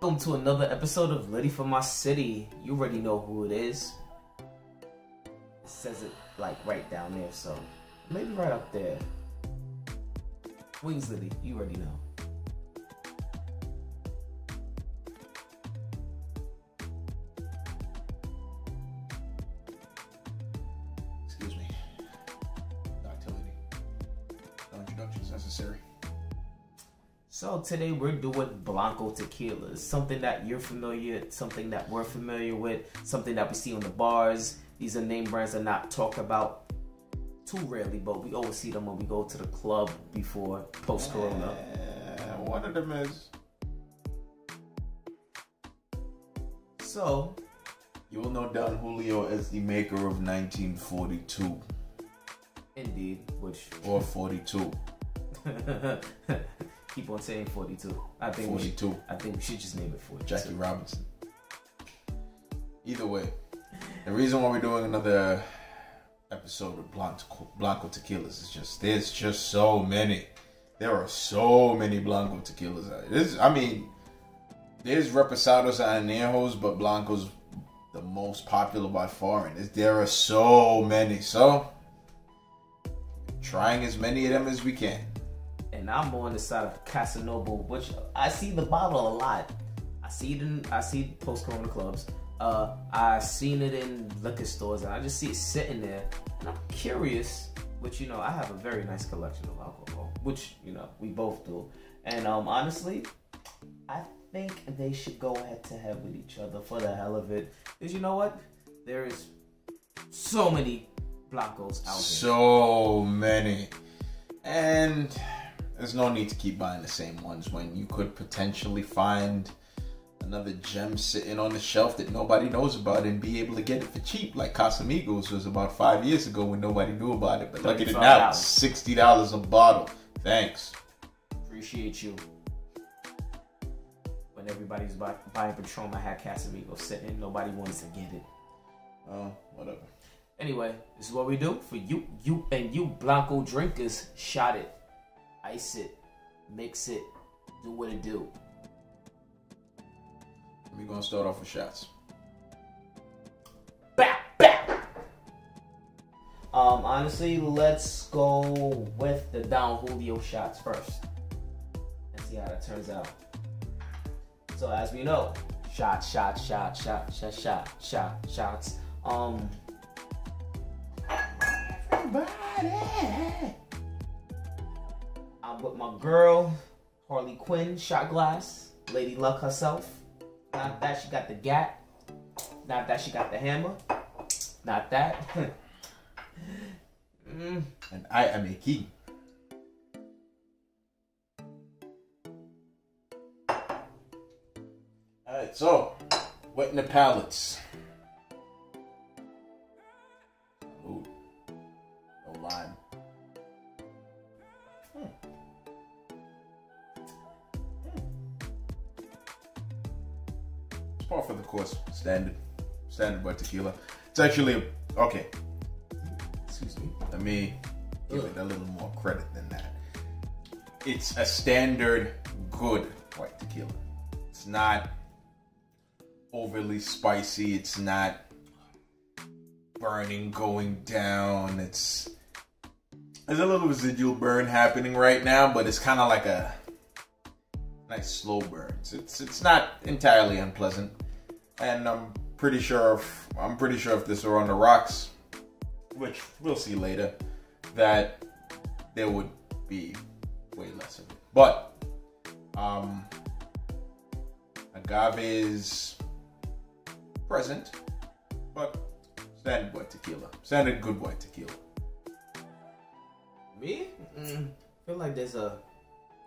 Welcome to another episode of Litti for My City. You already know who it is. It says it like right down there, so maybe right up there. Wings Litti, you already know. Today we're doing Blanco tequila. It's something that you're familiar, something that we're familiar with, something that we see on the bars. These are name brands that are not talked about too rarely, but we always see them when we go to the club before post Corona. Uh, one of them is. So You will know Don Julio as the maker of 1942 indeed, which or 42. keep on saying 42. I think we should, 42. I think we should just name it 42. Jackie Robinson. Either way, the reason why we're doing another episode of Blanco, Blanco tequilas is just there's just so many. There are so many Blanco tequilas. out. This, I mean, there's Reposados and Añejos, but Blanco's the most popular by far, and there are so many. So, trying as many of them as we can. And I'm on the side of Casa Noble, which I see the bottle a lot. I see it in I see post corona clubs. Uh, I seen it in liquor stores, and I just see it sitting there. And I'm curious, which you know, I have a very nice collection of alcohol, which you know we both do. And um, honestly, I think they should go head to head with each other for the hell of it. Because you know what, there is so many blancos out there. So many. And there's no need to keep buying the same ones when you could potentially find another gem sitting on the shelf that nobody knows about and be able to get it for cheap. Like Casamigos was about five years ago when nobody knew about it. But look at it now, it's sixty dollars a bottle. Thanks. Appreciate you. When everybody's buy, buying Patron, I had Casamigos sitting. Nobody wants to get it. Oh, whatever. Anyway, this is what we do for you, you and you Blanco drinkers. Shot it, ice it, mix it, do what it do. We're gonna start off with shots. Bow, bow. Um, honestly, let's go with the Don Julio shots first and see how that turns out. So as we know, shot, shot, shot, shot, shot, shot, shot, shots. Um, With my girl, Harley Quinn, shot glass, Lady Luck herself. Not that she got the gat. Not that she got the hammer. Not that. mm, And I am a king. Alright, so wetting the palates. Ooh. No lime. Par for the course. Standard. Standard white tequila. It's actually okay. Excuse me. Let me give it a little more credit than that. It's a standard good white tequila. It's not overly spicy. It's not burning going down. It's there's a little residual burn happening right now, but it's kind of like a nice slow burns. It's, it's not entirely unpleasant, and I'm pretty sure if I'm pretty sure if this were on the rocks, which we'll see later, that there would be way less of it. But um, agave is present, but standard white tequila, standard good white tequila. me? Mm, I feel like there's a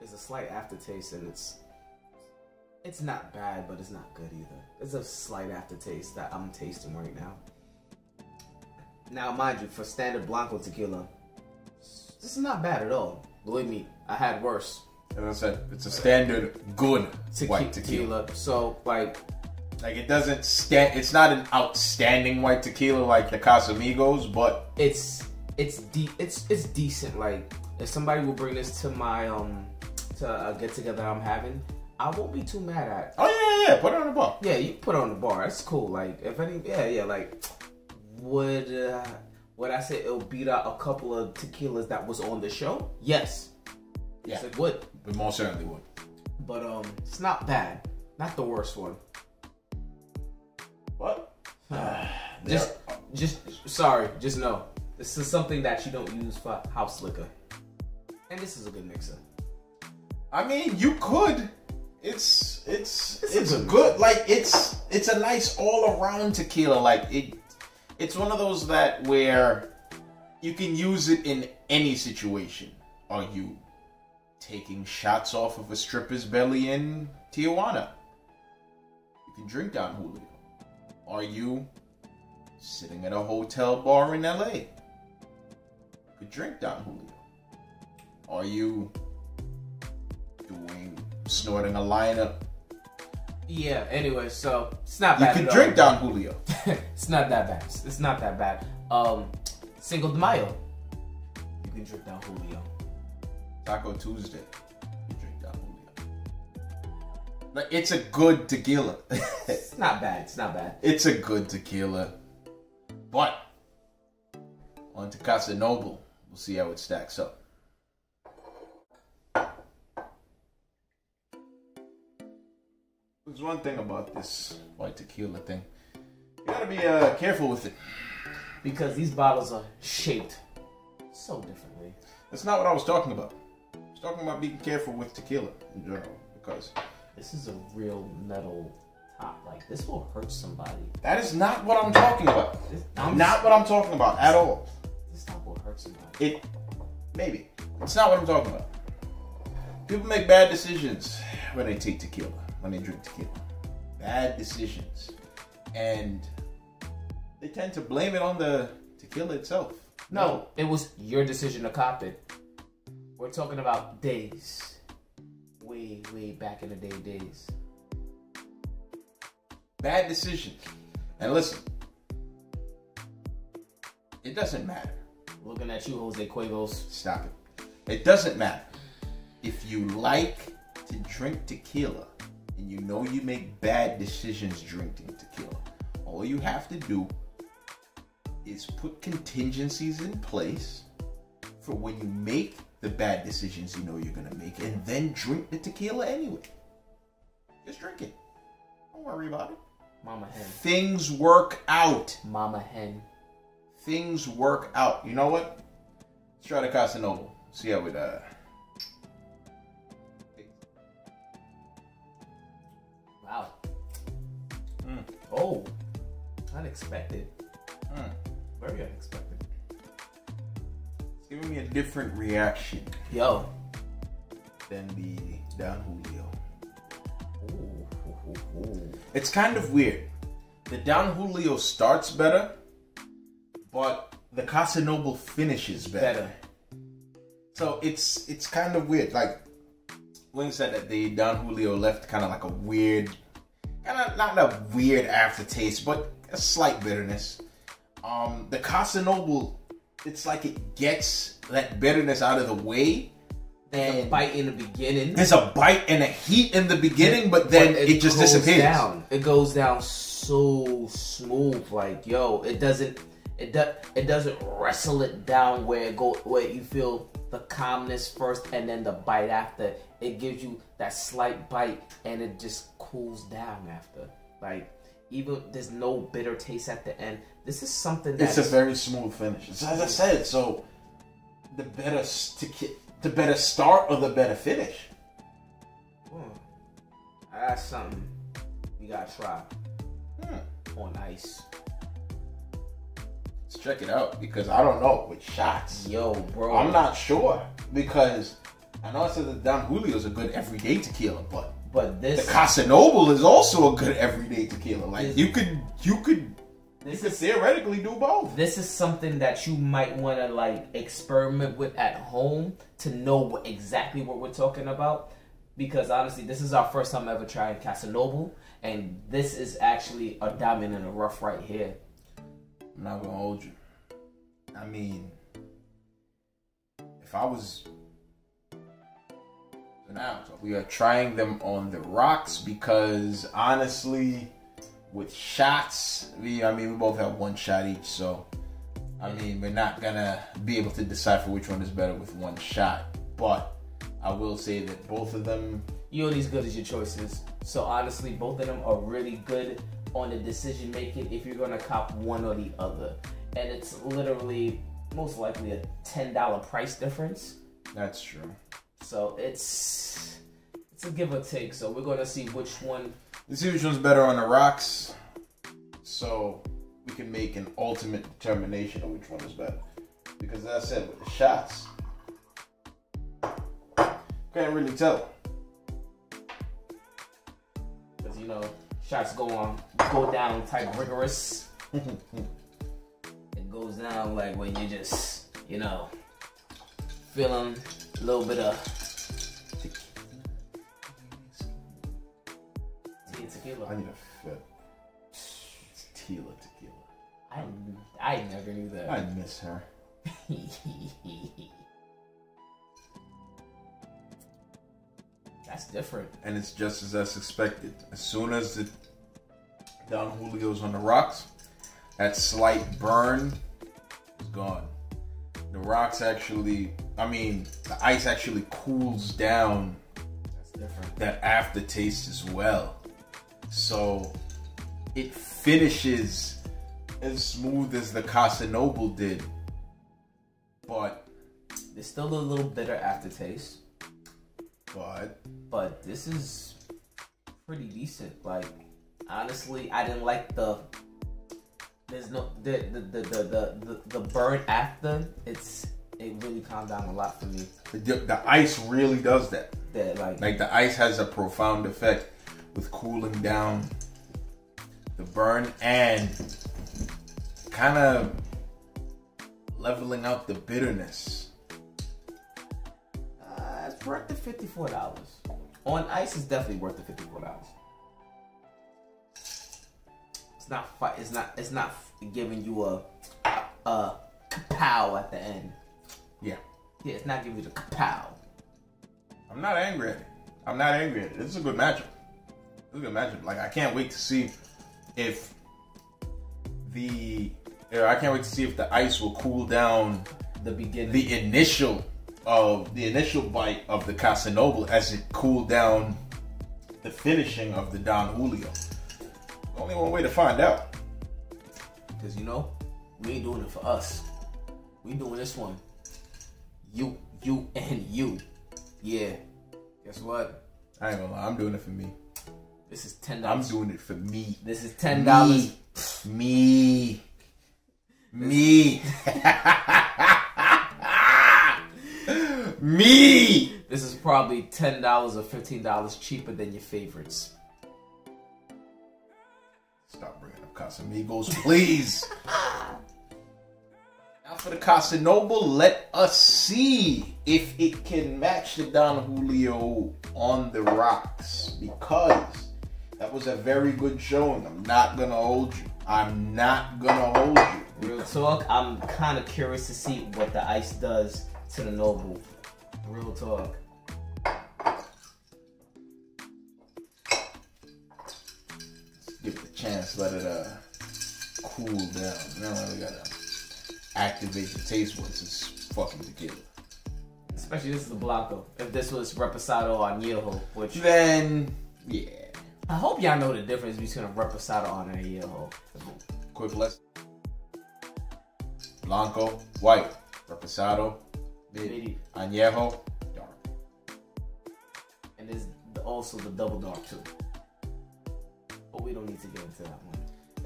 there's a slight aftertaste, and it's it's not bad, but it's not good either. It's a slight aftertaste that I'm tasting right now. Now, mind you, for standard Blanco tequila, this is not bad at all. Believe me, I had worse. As I said, it's a standard good Tequi- white tequila. So, like, Like it doesn't stand. It's not an outstanding white tequila like the Casamigos, but it's it's de- it's it's decent. Like if somebody will bring this to my um to a get together I'm having, I won't be too mad at. Oh yeah, yeah, yeah. Put it on the bar. Yeah, you put it on the bar. That's cool. Like if any, yeah, yeah. Like would uh, would I say it'll beat out a couple of tequilas that was on the show? Yes. Yes, Yeah. it would. We most certainly would. But um, it's not bad. Not the worst one. What? Just, just sorry. Just know this is something that you don't use for house liquor, and this is a good mixer. I mean, you could. It's it's It's a it's good good. Like it's it's a nice all around tequila. Like it, it's one of those that where you can use it in any situation. Are you taking shots off of a stripper's belly in Tijuana? You can drink Don Julio. Are you sitting at a hotel bar in LA? You could drink Don Julio. Are you doing snorting a lineup? Yeah. Anyway, so it's not You bad. You can drink all. Don Julio. it's not that bad. It's not that bad. Um, Cinco de Mayo. You can drink Don Julio. Taco Tuesday. You drink Don Julio. Like it's a good tequila. It's not bad. It's not bad. it's a good tequila. But on to Casa Noble. We'll see how it stacks up. There's one thing about this white tequila thing. You gotta be uh, careful with it. Because these bottles are shaped so differently. That's not what I was talking about. I was talking about being careful with tequila in general because This is a real metal top. Like this will hurt somebody. that is not what I'm talking about. This, I'm Not what I'm talking about at all. This top will hurt somebody. It maybe it's not what I'm talking about. People make bad decisions when they take tequila, when they drink tequila. Bad decisions, and they tend to blame it on the tequila itself. No, it was your decision to cop it. We're talking about days. Way, way back in the day days. bad decisions. And listen, it doesn't matter. Looking at you, Jose Cuervos. Stop it. It doesn't matter. If you like to drink tequila and you know you make bad decisions drinking tequila, all you have to do is put contingencies in place for when you make the bad decisions you know you're gonna make and then drink the tequila anyway. Just drink it. Don't worry about it. Mama hen. Things work out. Mama hen. Things work out. You know what? Let's try the Casa Noble. See how it uh Oh. Unexpected. Mm. Very unexpected. It's giving me a different reaction Yo. than the Don Julio. Ooh, ooh, ooh, ooh. It's kind of weird. The Don Julio starts better, but the Casa Noble finishes better. Better. So it's it's kind of weird. Like Wing said that the Don Julio left kind of like a weird, kind of not a weird aftertaste, but a slight bitterness. Um, the Casa Noble, it's like it gets that bitterness out of the way, There's a and bite in the beginning. there's a bite and a heat in the beginning, but then but it, just goes disappears. Down. It goes down so smooth. Like yo, it doesn't. It does. It doesn't wrestle it down where it go where you feel the calmness first and then the bite after. It gives you that slight bite and it just cools down after. Like even there's no bitter taste at the end. This is something It's that's a very smooth finish. As I said, so the better st- the better start or the better finish. Hmm. that's something you gotta try Hmm. on ice. Let's check it out because I don't know with shots. Yo, bro. I'm not sure because I know I said that Don Julio is a good everyday tequila, but But the this Casa Noble is also a good everyday tequila. Like This- you could, you could, you could is theoretically do both. this is something that you might want to like experiment with at home to know what, exactly what we're talking about because honestly this is our first time ever trying Casa Noble and this is actually a diamond in the rough right here I'm not gonna hold you. I mean, if I was Now we are trying them on the rocks because honestly, with shots, we I mean we both have one shot each, so I mean we're not gonna be able to decipher which one is better with one shot. But I will say that both of them You're only as good as your choices. So honestly, both of them are really good on the decision making if you're gonna cop one or the other. And it's literally most likely a ten dollar price difference. that's true. So it's it's a give or take. So we're gonna see which one. Let's see which one's better on the rocks, so we can make an ultimate determination of which one is better. Because as I said, with the shots, can't really tell. Because you know shots go on go down type rigorous. it goes down like when you just you know feeling a little bit of tequila. I need a fit. It's Tila tequila. I I never knew that. I miss her. That's different. And it's just as I expected. As soon as the Don Julio's on the rocks, that slight burn is gone. The rocks actually, I mean, the ice actually cools down That's different. that aftertaste as well. So it finishes as smooth as the Casa Noble did. But, There's still a little bitter aftertaste, but, but this is pretty decent. Like honestly, I didn't like the. There's no the the the the the, the, the burn after. It's it really calmed down a lot for me. the, the ice really does that. That like, Like the ice has a profound effect with cooling down the burn and kind of leveling out the bitterness. uh, it's worth the fifty four dollars. On ice, it's definitely worth the fifty four dollars. It's not It's not. It's not giving you a a kapow at the end. Yeah. Yeah, it's not giving you the kapow. I'm not angry at it. I'm not angry at it. This is a good matchup. This is a good matchup. Like I can't wait to see if the I can't wait to see if the ice will cool down The beginning. the initial of the initial bite of the Casa Noble as it cooled down the finishing of the Don Julio. Only one way to find out. Because you know, we ain't doing it for us. We doing this one. You, you, and you. Yeah. Guess what? I ain't gonna lie, I'm doing it for me. This is ten I'm doing it for me. This is ten dollars. Me. Me. Me. This is probably ten dollars or fifteen dollars cheaper than your favorites. Stop bringing up Casamigos, please. for the Casa Noble. Let us see if it can match the Don Julio on the rocks because that was a very good showing. I'm not gonna hold you. I'm not gonna hold you. Real talk. I'm kind of curious to see what the ice does to the noble. Real talk. Give it a chance, let it uh cool down. Now we gotta activate the taste buds. It's fucking tequila. Especially this is a Blanco. If this was Reposado or Añejo, which Then yeah. I hope y'all know the difference between a Reposado and a Añejo. Quick lesson. Blanco, white. Reposado, mid. Añejo, dark. And there's also the double dark too. But we don't need to get into that.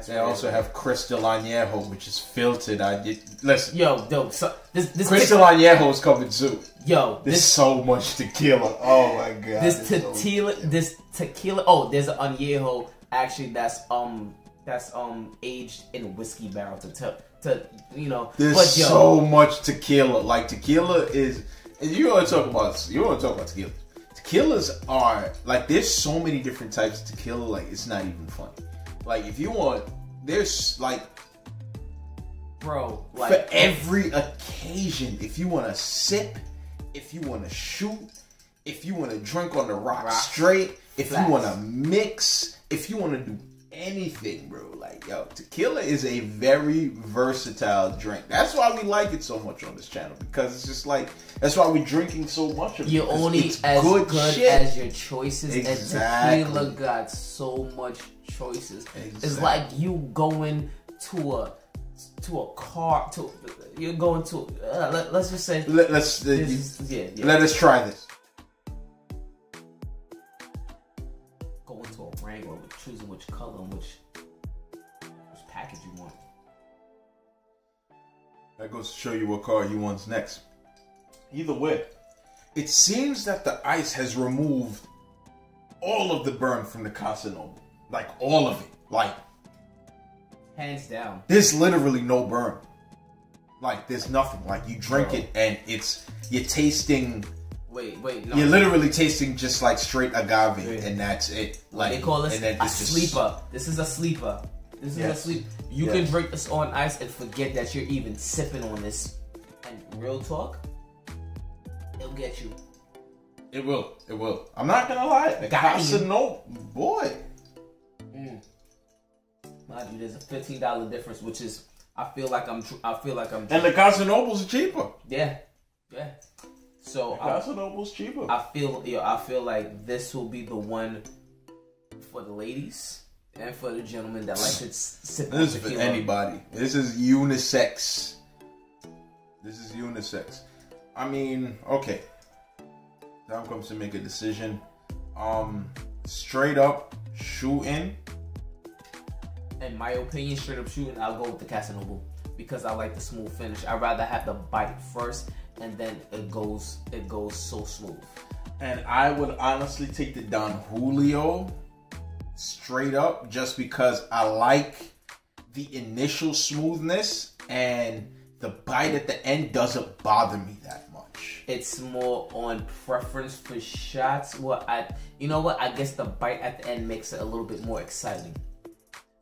That's They also have Crystal Añejo, which is filtered. I did listen. Yo, yo, so this this Crystal Añejo is coming soon. yo, There's this so much tequila. Oh my god. this it's so tequila this tequila oh, there's an añejo actually that's um that's um aged in a whiskey barrel to to, to you know There's but yo so much tequila. Like tequila is, and you want to talk about you want to talk about tequila. Tequilas are like there's so many different types of tequila. Like it's not even funny. Like if you want, there's like bro like for every occasion. If you want to sip, if you want to shoot, if you want to drink on the rock, Rock. straight, if Facts. you want to mix, if you want to do anything, bro, like yo, tequila is a very versatile drink. That's why we like it so much on this channel because it's just like that's why we're drinking so much of it. You're only as good, shit. as your choices, Exactly. and tequila got so much choices. It's like you going to a to a car to you're going to uh, let, us just say Let, us uh, yeah, yeah. let us try this. Color and which which package you want. That goes to show you what car you want's next. Either way, it seems that the ice has removed all of the burn from the Casa Noble. Like all of it. Like Hands down. there's literally no burn. Like there's nothing. Like you drink Bro. it and it's you're tasting Wait, wait, no. you're literally tasting just like straight agave Yeah. and that's it. Like they call this and a just- sleeper. This is a sleeper. This is Yes. a sleep. You Yes. can drink this on ice and forget that you're even sipping on this. And real talk, it'll get you. It will. It will. I'm not gonna lie. The Got Casa you. Boy. Mm. Mind you, there's a fifteen dollar difference, which is I feel like I'm. tr- I feel like I'm. And the Casa Noble's cheaper. Yeah, yeah. So The I, Casa Noble's cheaper. I feel, I feel like this will be the one for the ladies and for the gentlemen that like to sip This is for anybody. This is unisex. This is unisex. I mean, okay. Time comes to make a decision. Um, straight up shooting. In my opinion, straight up shooting, I'll go with the Casa Noble because I like the smooth finish. I'd rather have the bite first and then it goes it goes so smooth. And I would honestly take the Don Julio straight up just because I like the initial smoothness and the bite at the end doesn't bother me that much. It's more on preference for shots. Well, I you know what? I guess the bite at the end makes it a little bit more exciting.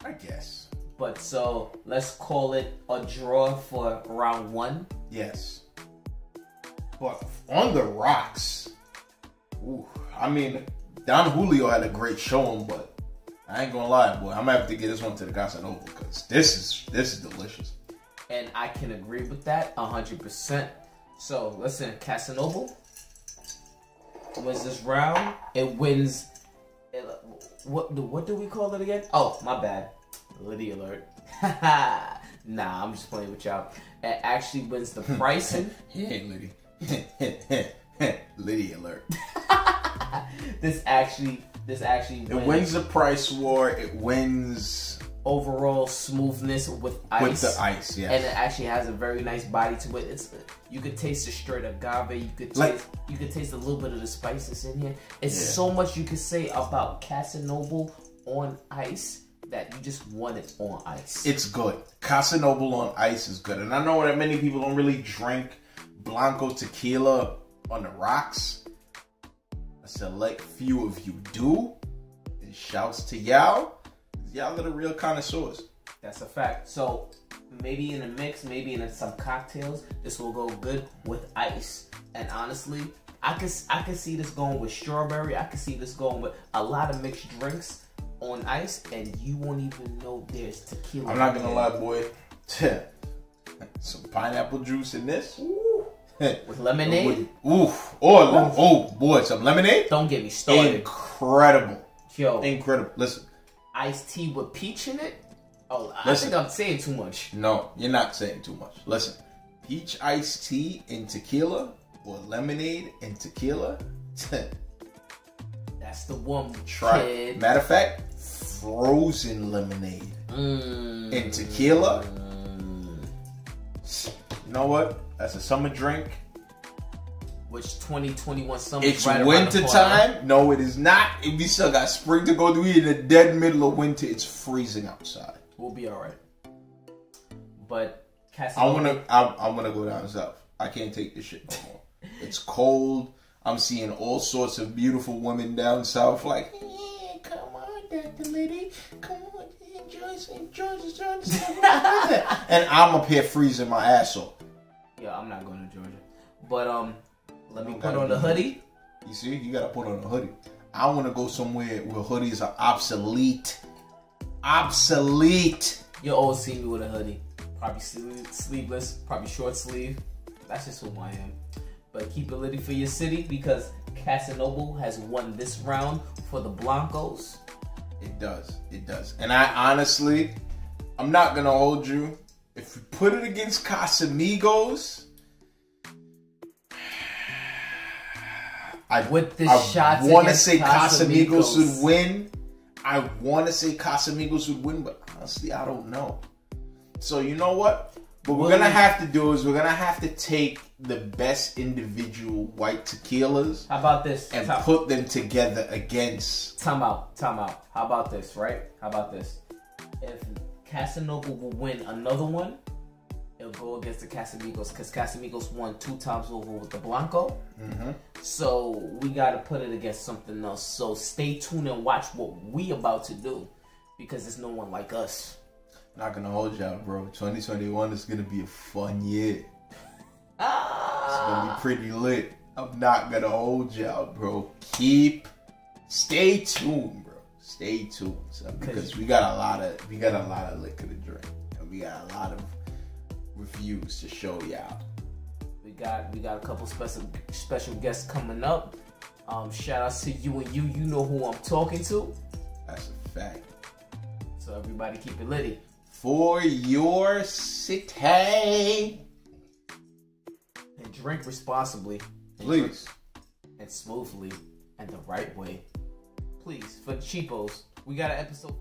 I guess. But so let's call it a draw for round one. Yes. But on the rocks, ooh, I mean, Don Julio had a great showing, but I ain't gonna lie, boy, I'm gonna have to get this one to the Casa Noble because this is this is delicious. And I can agree with that hundred percent. So listen, Casa Noble wins this round. It wins. It, what do what do we call it again? Oh, my bad. Litti alert. nah, I'm just playing with y'all. It actually wins the pricing. Hey, Litti. Litti alert. this actually this actually It wins, wins the price war. It wins overall smoothness with ice. with the ice. Yeah. and it actually has a very nice body to it. It's you could taste the straight agave. You could taste Like- you could taste a little bit of the spices in here. It's Yeah. so much you could say about Casa Noble on ice that you just want it on ice. it's good. Casa Noble on ice is good, and I know that many people don't really drink Blanco tequila on the rocks. A select few of you do. And shouts to y'all. Y'all are the real connoisseurs. That's a fact. So maybe in a mix, maybe in some cocktails, this will go good with ice. And honestly, I can I could see this going with strawberry. I can see this going with a lot of mixed drinks on ice, and you won't even know there's tequila. I'm not gonna there. lie, boy. Some pineapple juice in this. Ooh. With lemonade, Oof. Oh, oh boy, some lemonade. don't get me started. Incredible. Yo, Incredible. Listen, iced tea with peach in it. Oh, I Listen. think I'm saying too much. no, you're not saying too much. Listen, peach iced tea in tequila or lemonade in tequila. That's the one. Try. kid. Matter of fact, frozen lemonade Mm. in tequila. Mm. You know what? That's a summer drink. Which 2021 summer? It's right winter time. No, it is not. We still got spring to go through. In the dead middle of winter, it's freezing outside. We'll be all right. But Cassie, I wanna, I, I wanna go down south. I can't take this shit no more. It's cold. I'm seeing all sorts of beautiful women down south. Like, yeah, come on, Dr. Litti, come on, enjoy, enjoy, enjoy, enjoy. and I'm up here freezing my ass off. I'm not going to Georgia. But um, let me put on the hoodie. You see, you gotta put on a hoodie. I want to go somewhere where hoodies are obsolete. Obsolete. You'll always see me with a hoodie. Probably sleeveless, probably short sleeve. That's just who I am. But keep it litty for your city because Casa Noble has won this round for the Blancos. It does. It does. And I honestly, I'm not gonna hold you. If you put it against Casamigos, I with the I shots. want to say Casamigos. Casamigos would win. I want to say Casamigos would win, but honestly, I don't know. So you know what? What we're gonna have to do is we're gonna have to take the best individual white tequilas. How about this? And Time- put them together against. Time out. Time out. How about this? Right? How about this? If Casa Noble will win another one, it'll go against the Casamigos because Casamigos won two times over with the Blanco. Mm-hmm. So we got to put it against something else. So stay tuned and watch what we about to do because there's no one like us. Not gonna hold y'all, bro. 2021 is gonna be a fun year. Ah! It's gonna be pretty lit. I'm not gonna hold y'all, bro. Keep, stay tuned, bro. Stay tuned, son, because we got a lot of we got a lot of liquor to drink, and we got a lot of reviews to show y'all. We got we got a couple special special guests coming up. Um, shout out to you and you. You know who I'm talking to. That's a fact. So everybody keep it litty. For your city, And drink responsibly. Please. And smoothly. And the right way. Please. For the cheapos. We got an episode.